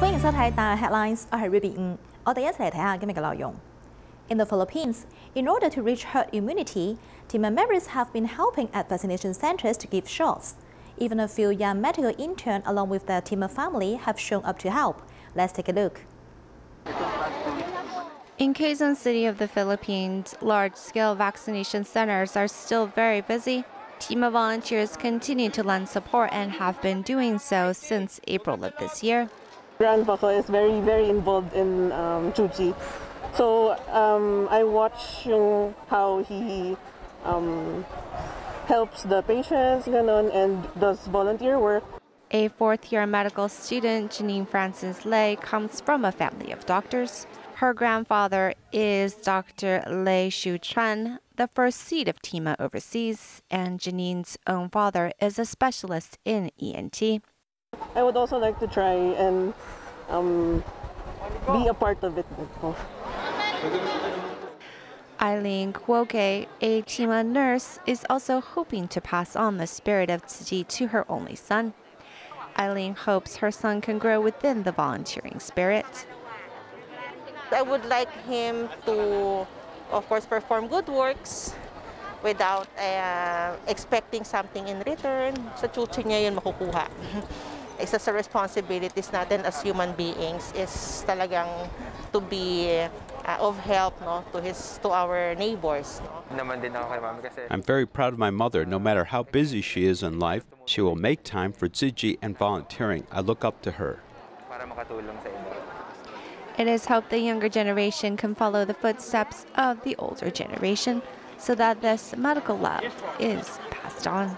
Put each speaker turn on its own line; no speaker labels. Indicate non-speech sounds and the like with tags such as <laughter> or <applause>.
欢迎收睇《大 Headlines》，我系 Ruby 吴，我哋一齐嚟睇下今日嘅内容。In the Philippines, in order to reach herd immunity, team members have been helping at vaccination centers to give shots. Even a few young medical interns along with their team family have shown up to help. Let's take a look.
In Quezon City of the Philippines, large-scale vaccination centers are still very busy. TIMA volunteers continue to lend support and have been doing so since April of this year.
Grandpa is very, very involved in um. So um, I watch how he um, helps the patients ganon, and does volunteer work.
A fourth-year medical student, Janine Francis Lay, comes from a family of doctors. Her grandfather is Dr. Leh Siu-chuan, the first seed of TIMA overseas, and Janine's own father is a specialist in ENT.
I would also like to try and um, be a part of it.
Eileen Kwoge, a TIMA nurse, is also hoping to pass on the spirit of Tzu to her only son. Eileen hopes her son can grow within the volunteering spirit.
I would like him to, of course, perform good works without uh, expecting something in return. Sa Tzu Chi niya yun makukuha. <laughs> Isa sa responsibilities natin as human beings is talagang to be uh, of help no to his to our neighbors no.
I'm very proud of my mother. No matter how busy she is in life, she will make time for Tzu Chi and volunteering. I look up to her.
It is hoped the younger generation can follow the footsteps of the older generation so that this medical love is passed on.